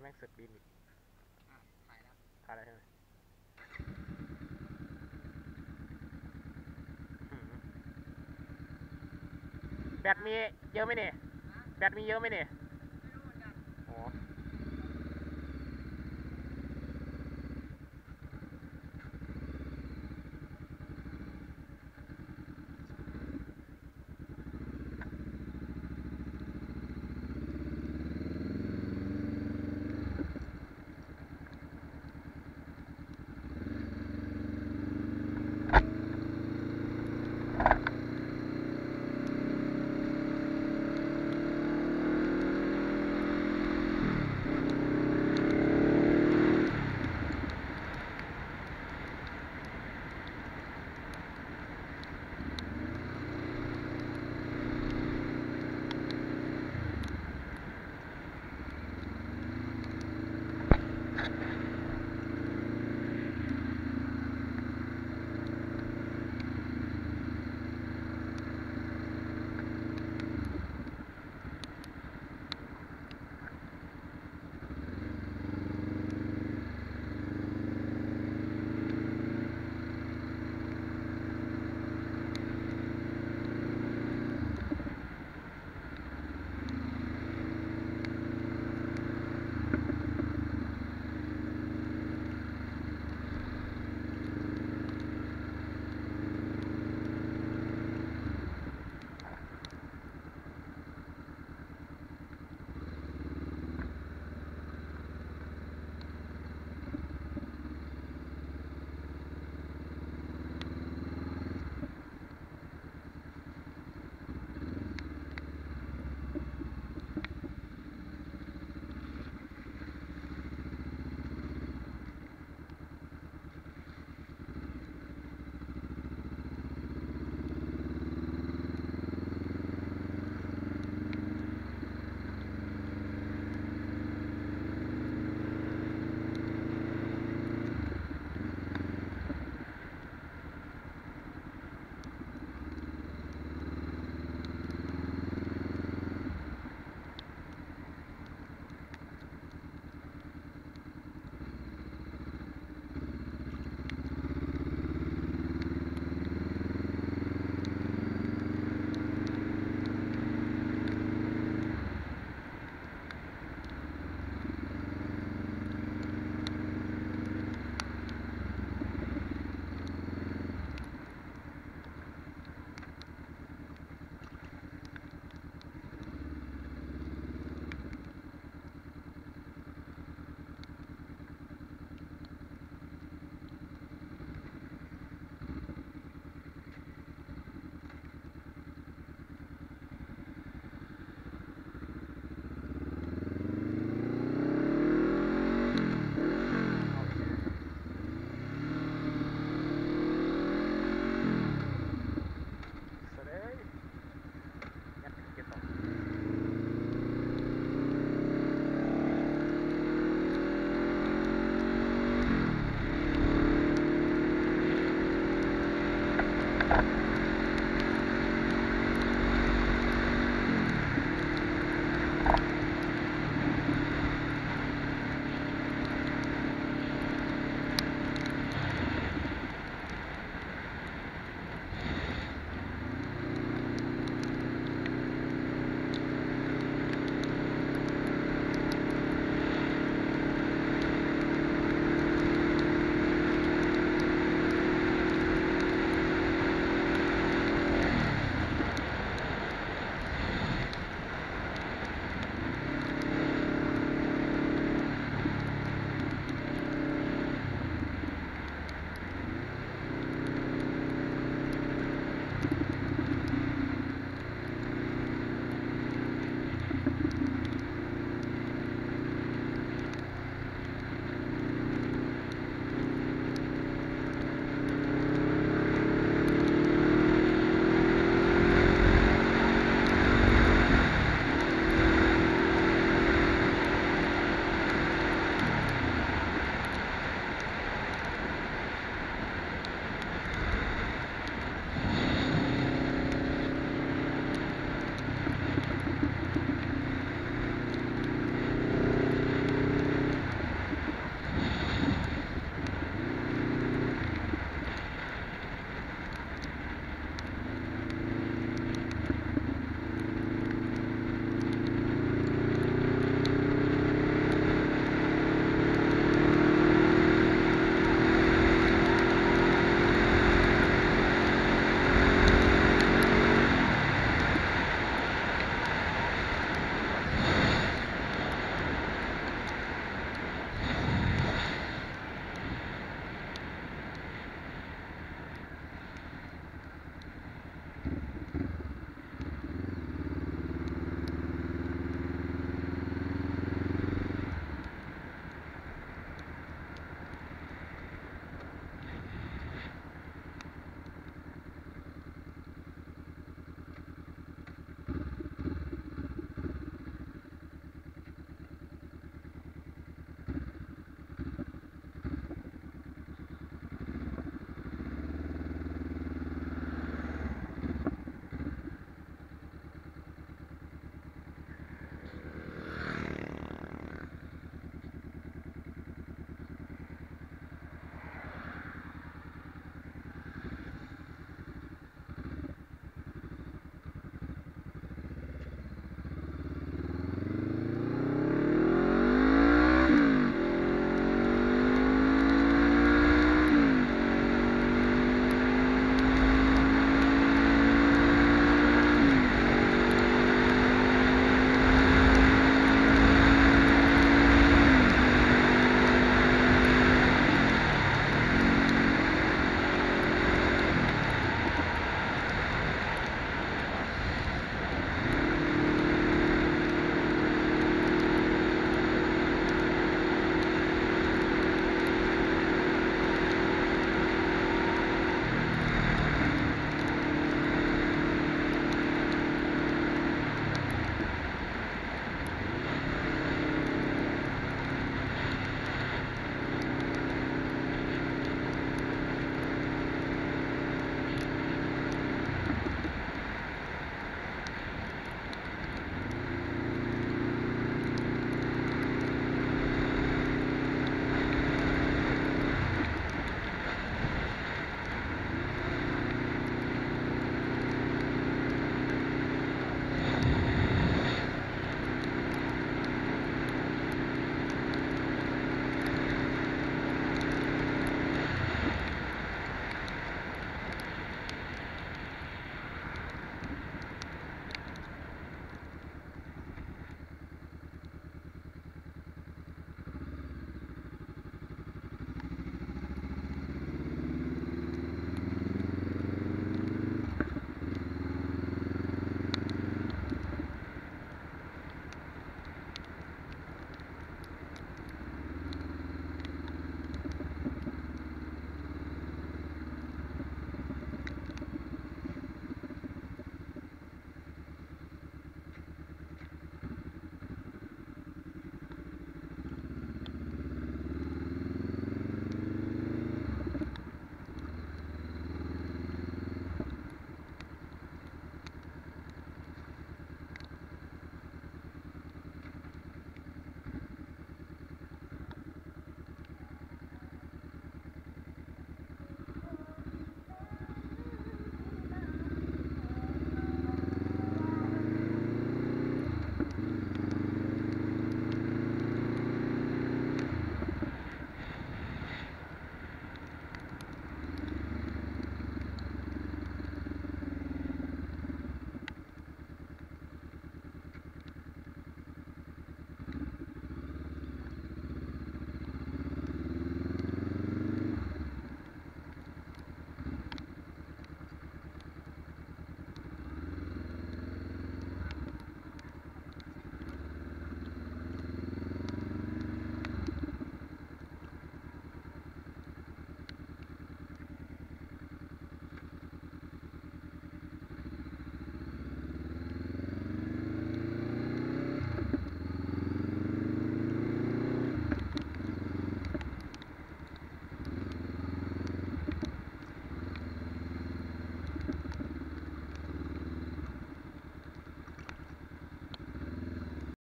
แม่งสุดบินอีกอะถ่ายแล้วถ่ายอะไรใช่ไหมหืมแบตมีเยอะไหมเนี่ย แบตมีเยอะไหมเนี่ย